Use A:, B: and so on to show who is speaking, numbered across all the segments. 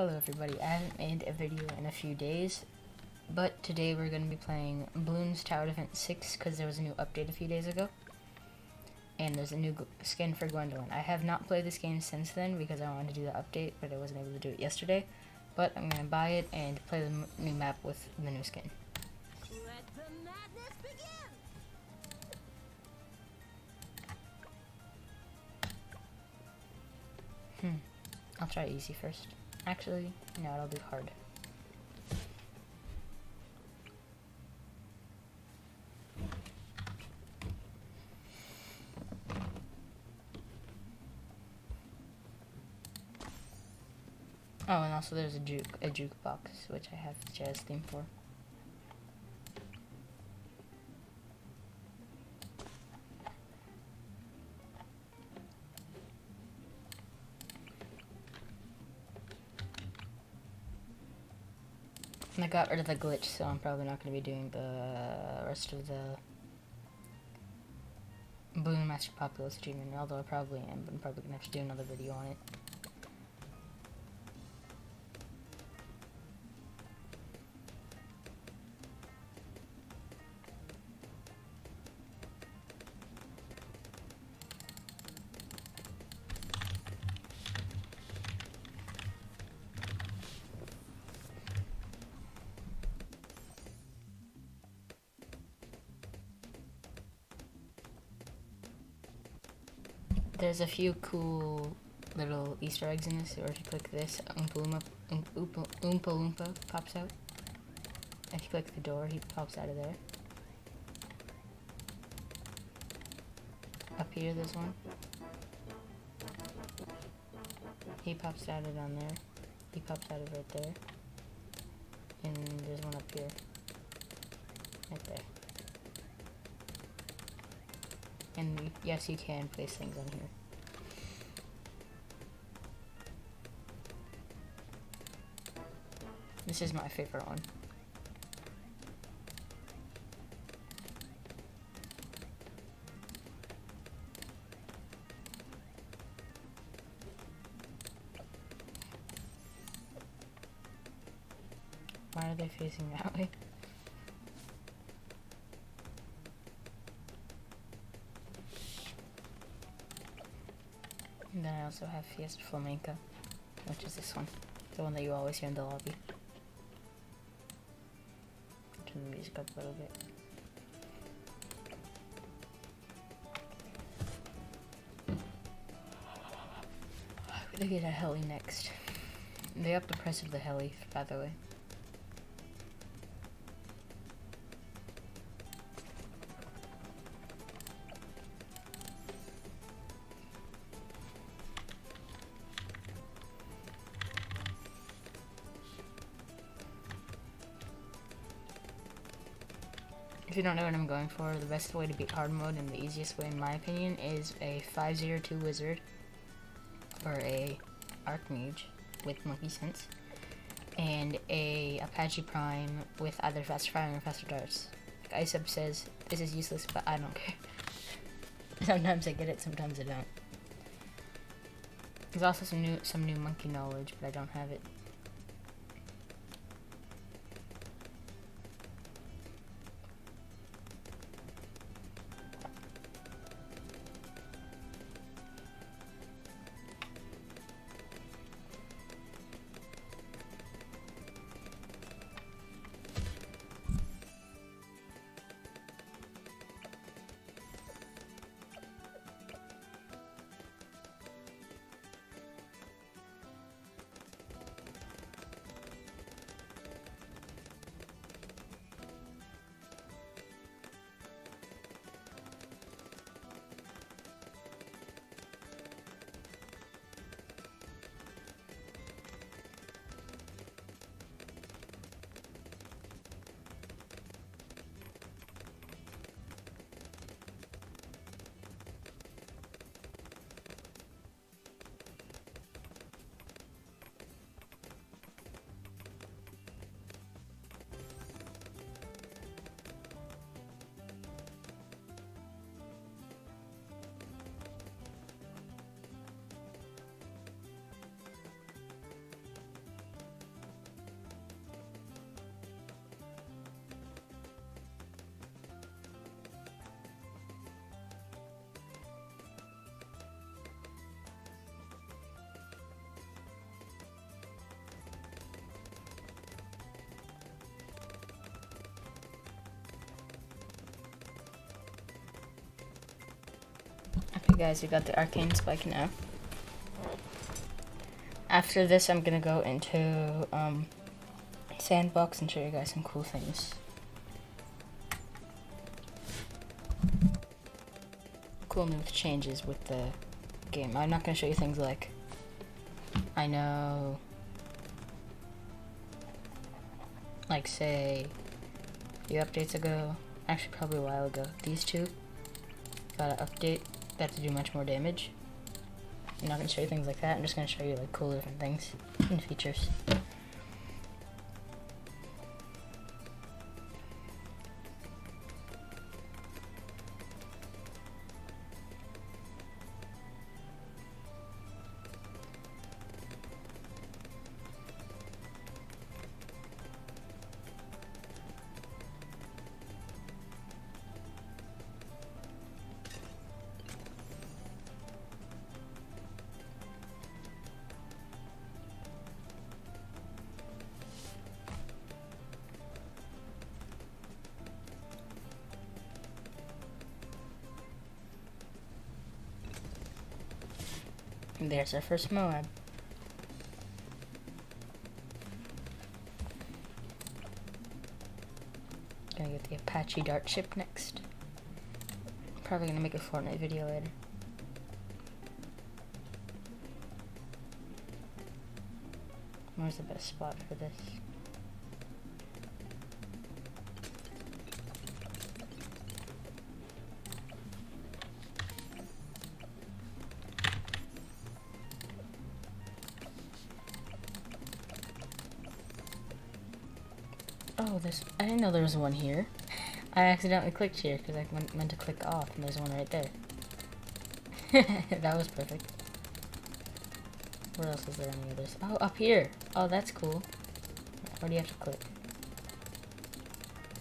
A: Hello everybody, I haven't made a video in a few days, but today we're going to be playing Bloons Tower Defense 6 because there was a new update a few days ago. And there's a new skin for Gwendolyn. I have not played this game since then because I wanted to do the update, but I wasn't able to do it yesterday. But I'm going to buy it and play the new map with the new skin. Hmm. I'll try easy first. Actually, no, it'll be hard. Oh, and also there's a juke, a jukebox, which I have jazz theme for. I got rid of the glitch, so I'm probably not going to be doing the rest of the Balloon Master Populous achievement, although I probably am, but I'm probably going to have to do another video on it. There's a few cool little Easter eggs in this, or if you click this, Oompa Loompa, Oompa, Oompa Loompa pops out. If you click the door, he pops out of there. Up here, there's one. He pops out of down there. He pops out of right there. And there's one up here. Right there. And yes, you can place things on here. This is my favorite one. Why are they facing that way? And then I also have Fiesta Flamenca, which is this one. The one that you always hear in the lobby. Up little bit. I'm gonna get a heli next. They upped the price of the heli, by the way. You don't know what I'm going for, the best way to beat hard mode and the easiest way in my opinion is a 502 wizard or a archmage with monkey sense and a Apache Prime with either faster firing or faster darts. Like Isub says, this is useless, but I don't care. sometimes I get it, sometimes I don't. There's also some new some new monkey knowledge, but I don't have it. Guys, we got the arcane spike now. After this, I'm gonna go into um, sandbox and show you guys some cool things. Cool new changes with the game. I'm not gonna show you things like I know, like say, a few updates ago, actually probably a while ago, these two got an update that to do much more damage. I'm not going to show you things like that, I'm just going to show you like cool different things and features. There's our first Moab. Gonna get the Apache Dart ship next. Probably gonna make a Fortnite video later. Where's the best spot for this? This. I didn't know there was one here. I accidentally clicked here because I meant, meant to click off, and there's one right there. that was perfect. Where else is there any others? Oh, up here! Oh, that's cool. Where do you have to click?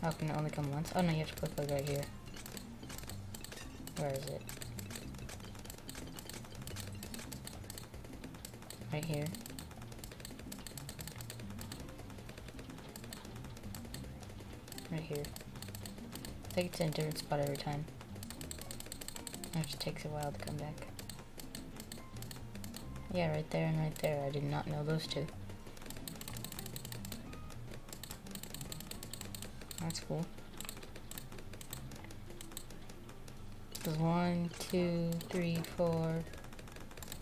A: Oh, can it only come once? Oh, no, you have to click like right here. Where is it? Right here. Right here. I think it's in a different spot every time. It just takes a while to come back. Yeah, right there and right there. I did not know those two. That's cool. One, two, three, four,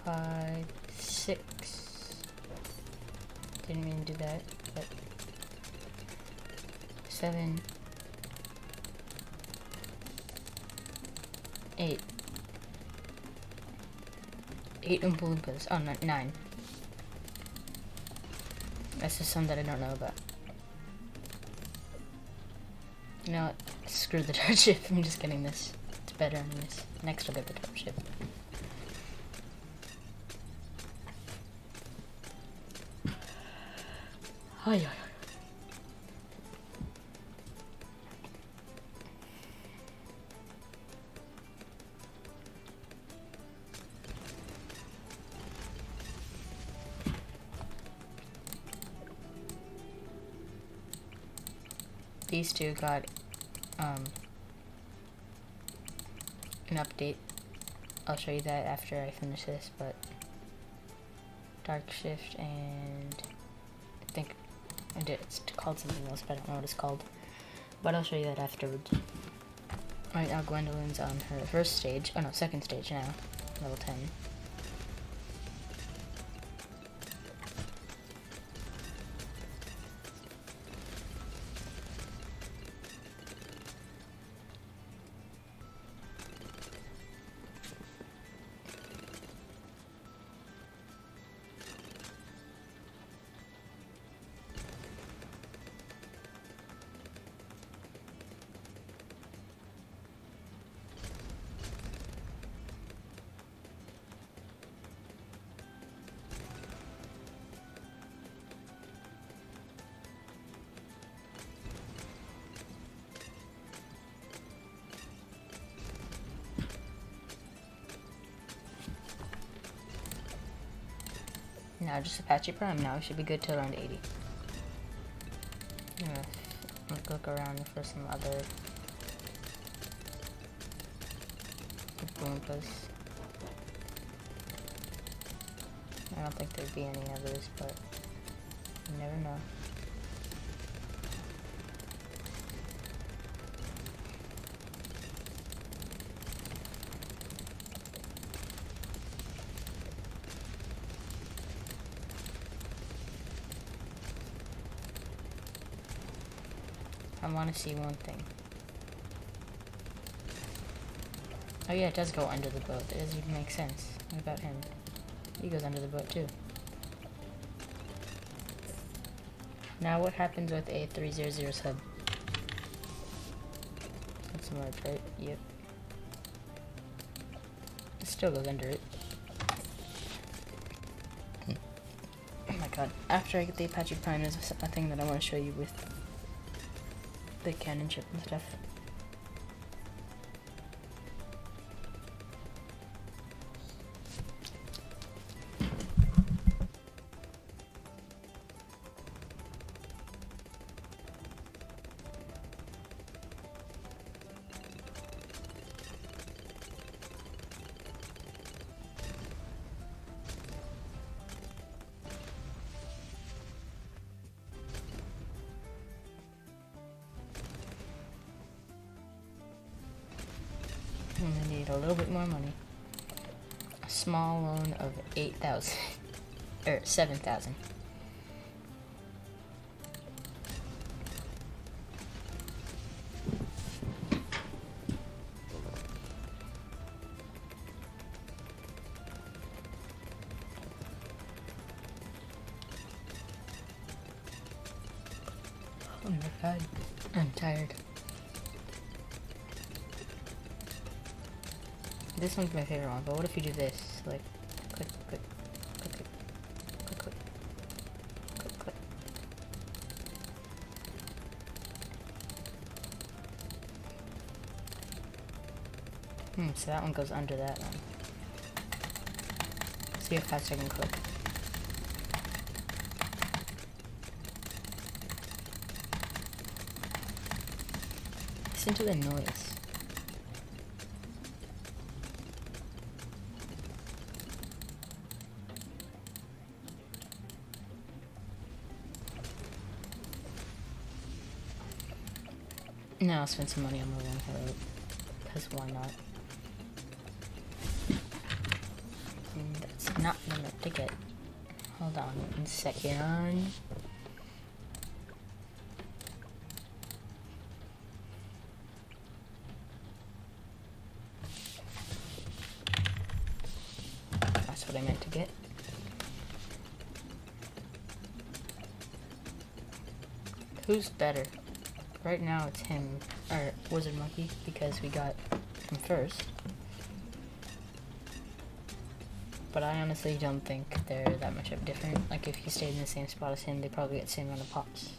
A: five, six. Didn't mean to do that, seven, eight, eight Oompa Loompas. Oh, no, nine. That's just some that I don't know about. You know? Screw the dart ship. I'm just getting this. It's better than this. Next, I'll get the dart ship. Ay, ay, ay. These two got um, an update. I'll show you that after I finish this, but Dark Shift and I think it's called something else, but I don't know what it's called. But I'll show you that afterwards. Right now Gwendolyn's on her first stage, oh no, second stage now, level 10. Now just Apache Prime. Now we should be good till around 80. Let's look around for some other Goombas. I don't think there'd be any others, but you never know. Want to see one thing. Oh yeah, it does go under the boat. It doesn't make sense. What about him? He goes under the boat too. Now what happens with a 300 sub? That's some right? Yep. It still goes under it. Oh my god. After I get the Apache Prime, there's a thing that I want to show you with the cannon ship and stuff. Money. A small loan of 8,000. or 7,000. This one's my favorite one, but what if you do this? Like, click, click, click, click, click, click, click, click. Hmm, so that one goes under that one. See how fast I can click. Listen to the noise. Now I'll spend some money on the one hello. Because why not? And that's not the get. Hold on one second. That's what I meant to get. Who's better? Right now it's him, or Wizard Monkey, because we got him first. But I honestly don't think they're that much of different. Like if you stayed in the same spot as him, they probably get the same amount of pops.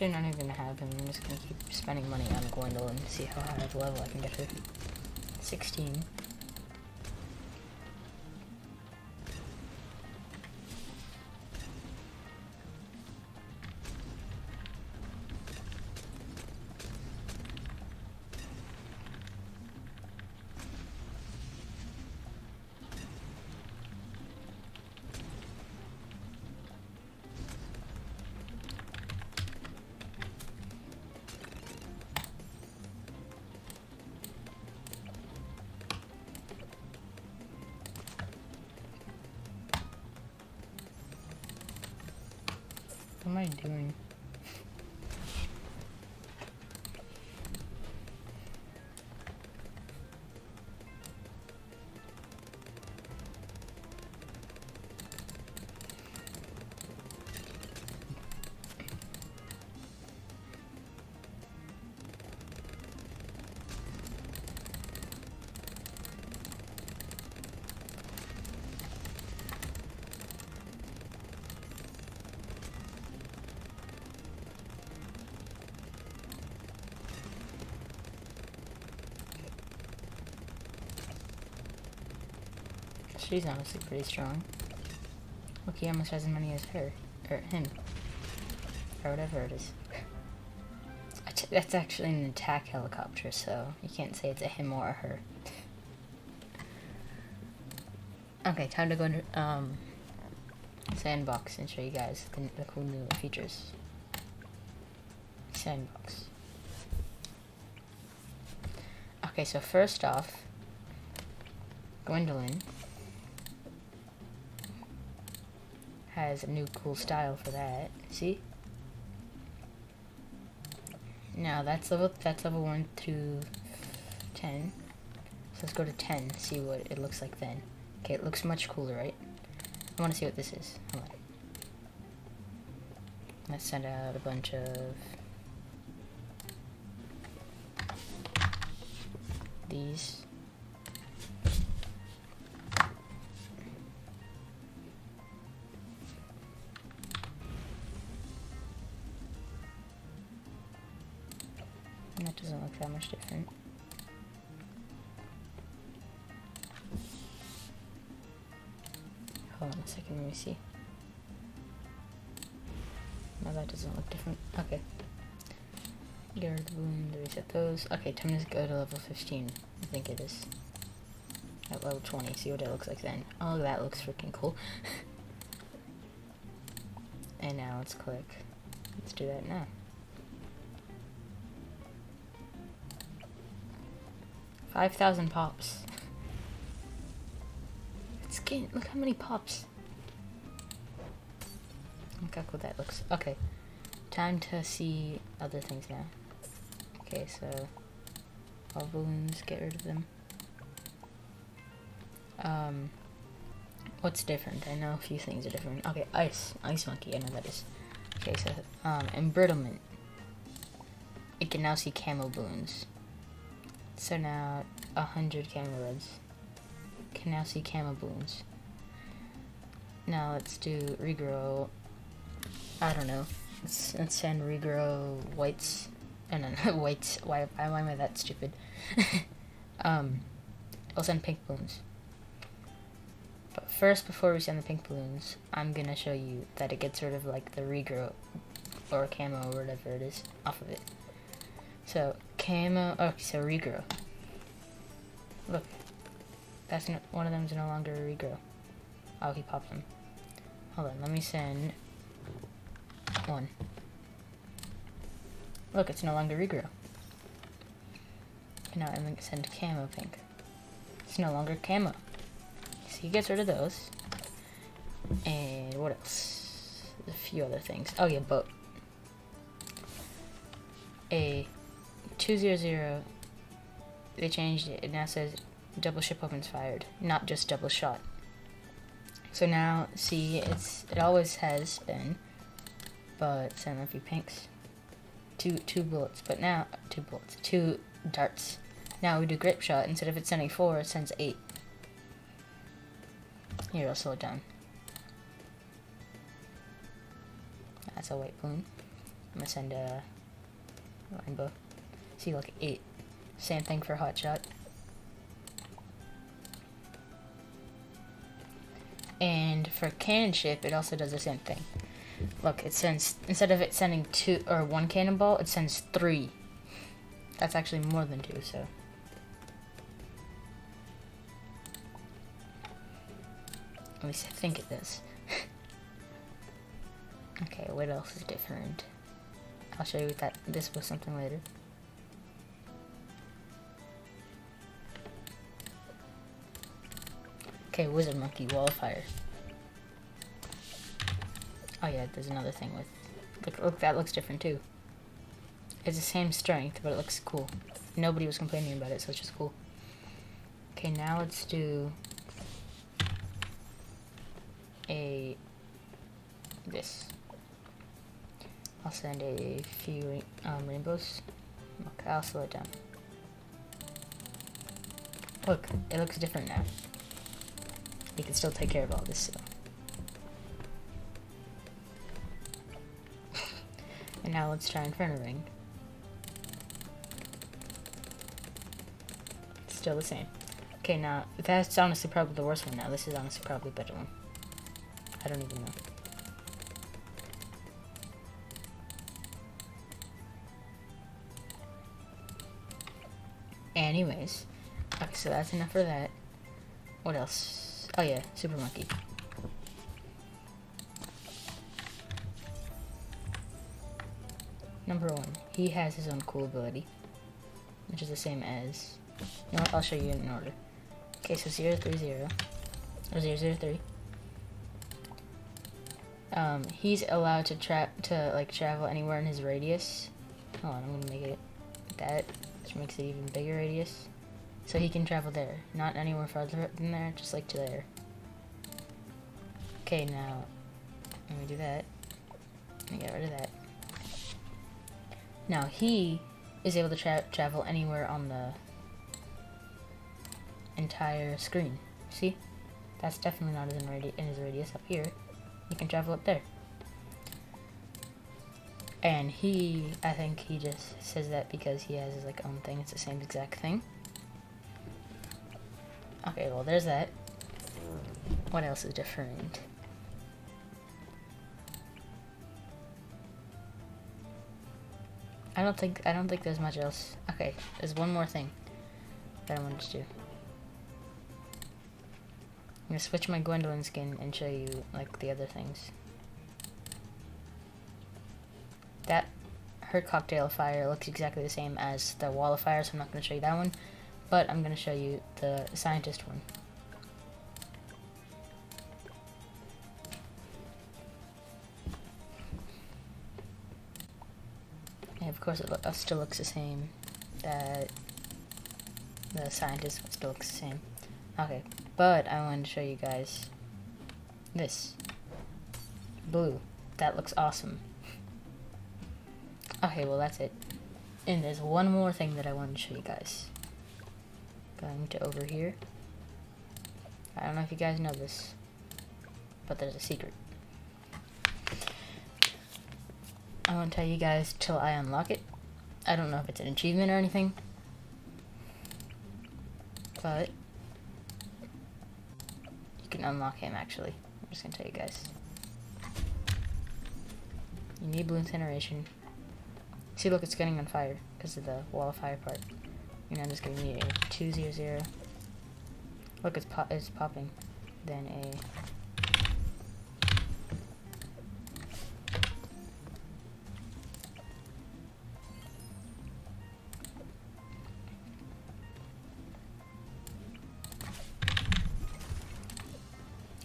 A: Actually, not even gonna have him. I'm just gonna keep spending money on Gwendolyn to see how high of a level I can get her. 16. I doing? She's honestly pretty strong. Look, he almost has as many as her. Or him. Or whatever it is. That's actually an attack helicopter, so you can't say it's a him or a her. Okay, time to go into um, sandbox and show you guys the, the cool new features. Sandbox. Okay, so first off, Gwendolyn has a new cool style for that. See? Now that's level that's level one to ten. So let's go to ten, see what it looks like then. Okay, it looks much cooler, right? I want to see what this is. Hold on. Let's send out a bunch of these. That much different. Hold on a second, let me see. No, that doesn't look different. Okay. Get rid the balloon, reset those. Okay, time to go to level 15. I think it is. At level 20, see what it looks like then. Oh, that looks freaking cool. and now let's click. Let's do that now. Five thousand pops. It's getting, look how many pops. Look how cool that looks. Okay, time to see other things now. Okay, so all balloons, get rid of them. Um, what's different? I know a few things are different. Okay, ice, ice monkey. I know that is. Okay, so um, embrittlement. It can now see camo balloons. So now a hundred camo reds. Can now see camo balloons. Now let's do regrow. I don't know. Let's, let's send regrow whites and then whites. Why, why, am I that stupid? um, I'll send pink balloons. But first, before we send the pink balloons, I'm gonna show you that it gets rid of like the regrow or camo or whatever it is off of it. So camo. Okay, so regrow. Look, that's no, one of them's no longer a regrow. Oh, he popped them. Hold on, let me send one. Look, it's no longer regrow. And now I'm gonna send camo pink. It's no longer camo. So he gets rid of those. And what else? A few other things. Oh yeah, boat. A 200 they changed it. It now says double ship weapons fired, not just double shot. So now, see, it's it always has been, but send a few pinks, two two bullets, but now two bullets, two darts. Now we do grape shot. Instead of it sending four, it sends eight. Here, I'll slow it down. That's a white balloon. I'm gonna send a rainbow. See, like eight. Same thing for Hotshot. And for Cannon Ship, it also does the same thing. Look, it sends, instead of it sending two, or one cannonball, it sends three. That's actually more than two, so. At least I think it does. okay, what else is different? I'll show you that this was something later. Okay, Wizard Monkey, Wildfire. Oh yeah, there's another thing with... Look, look, that looks different too. It's the same strength, but it looks cool. Nobody was complaining about it, so it's just cool. Okay, now let's do... A... This. I'll send a few um, rainbows. Okay, I'll slow it down. Look, it looks different now we can still take care of all this so. and now let's try Inferno Ring. Still the same. Okay, now that's honestly probably the worst one. Now this is honestly probably the better one. I don't even know. Anyways, okay, so that's enough for that. What else? Oh yeah, Super Monkey. Number one, he has his own cool ability, which is the same as. You know what? I'll show you in order. Okay, so 030 or 003. Um, he's allowed to trap to like travel anywhere in his radius. Hold on, I'm gonna make it that, which makes it even bigger radius. So he can travel there, not anywhere farther than there, just like to there. Okay, now let me do that. Let me get rid of that. Now he is able to tra travel anywhere on the entire screen. See? That's definitely not in, radi in his radius up here. He can travel up there. And he, I think he just says that because he has his like own thing. It's the same exact thing. Okay, well there's that. What else is different? I don't think I don't think there's much else. Okay, there's one more thing that I wanted to do. I'm gonna switch my Gwendolyn skin and show you like the other things. That her cocktail fire looks exactly the same as the wall of fire, so I'm not gonna show you that one, but I'm gonna show you the scientist one. of course it lo still looks the same. That the scientist still looks the same. Okay, but I wanted to show you guys this. Blue. That looks awesome. Okay, well that's it. And there's one more thing that I wanted to show you guys. Going to over here. I don't know if you guys know this, but there's a secret. I won't tell you guys till I unlock it. I don't know if it's an achievement or anything. But you can unlock him actually. I'm just gonna tell you guys. You need Blooncineration. See look it's getting on fire because of the wall of fire part. And I'm just gonna need a 200. Look it's, po it's popping. Then a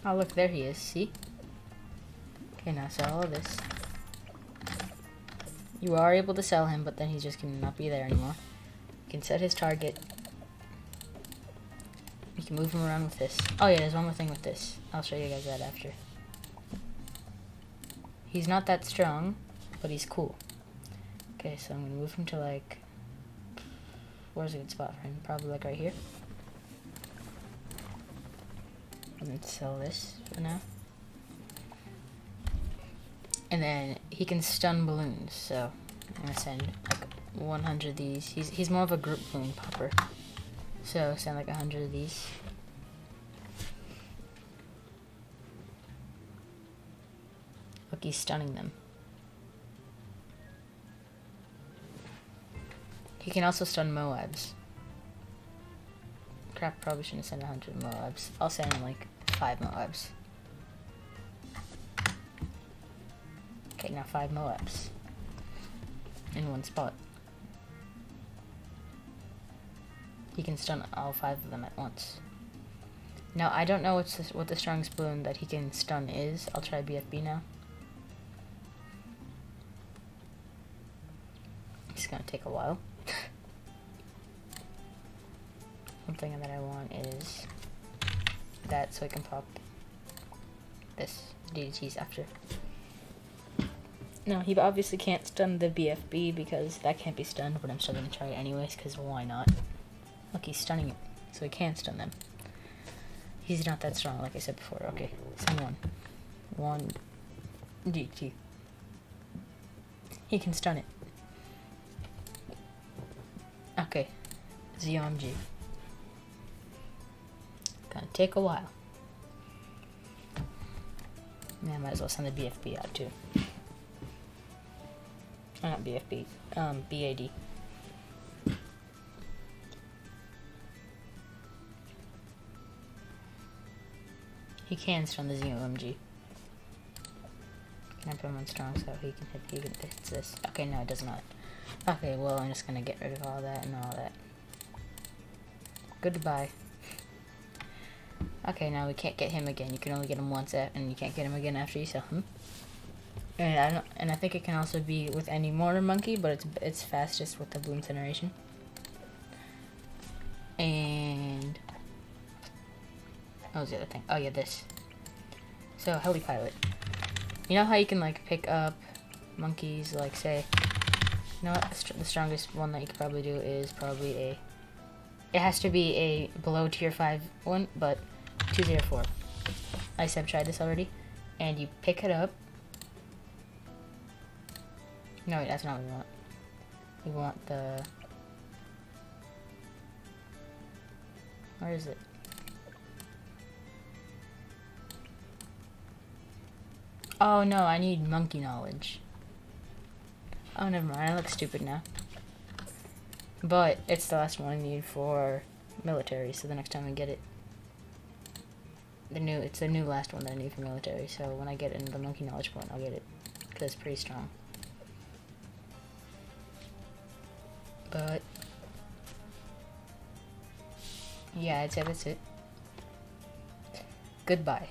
A: Oh, look, there he is. See? Okay, now sell all this. You are able to sell him, but then he's just to not be there anymore. You can set his target. You can move him around with this. Oh, yeah, there's one more thing with this. I'll show you guys that after. He's not that strong, but he's cool. Okay, so I'm to move him to, like... Where's a good spot for him? Probably, like, right here. Let's sell this for now. And then he can stun balloons, so I'm gonna send like 100 of these. He's, he's more of a group balloon popper. So send like 100 of these. Look, he's stunning them. He can also stun Moabs. Crap, probably shouldn't send 100 Moabs. I'll send like five Moabs. Okay, now five Moabs. In one spot. You can stun all five of them at once. Now, I don't know what's this, what the strongest balloon that he can stun is. I'll try BFB now. It's gonna take a while. One thing that I want is that so I can pop this DDTs after. No, he obviously can't stun the BFB because that can't be stunned, but I'm still to try it anyways because why not? He's stunning it, so he can stun them. He's not that strong, like I said before. Okay, send one. One DT. He can stun it. Okay, ZOMG. Gonna take a while. Yeah, might as well send the BFB out too. Not BFB, um, BAD. He can stun the Xeno. Can I put him on strong so he can hit, he can hit this? Okay, no, it does not. Okay, well, I'm just gonna get rid of all that and all that. Goodbye. Okay, now we can't get him again. You can only get him once, at, and you can't get him again after you sell him. And I don't, and I think it can also be with any mortar monkey, but it's it's fastest with the Blooncineration. What was the other thing? Oh yeah, this. So heli pilot. You know how you can like pick up monkeys, like say. You know what? The, the strongest one that you could probably do is probably a. It has to be a below tier five one, but 204. I have tried this already. And you pick it up. No, wait, that's not what we want. We want the... Where is it? Oh no, I need monkey knowledge. Oh, never mind. I look stupid now. But it's the last one I need for military, so the next time I get it, the new it's the new last one that I need for military. So when I get into the monkey knowledge point, I'll get it because it's pretty strong. But yeah, I'd say that's it. Goodbye.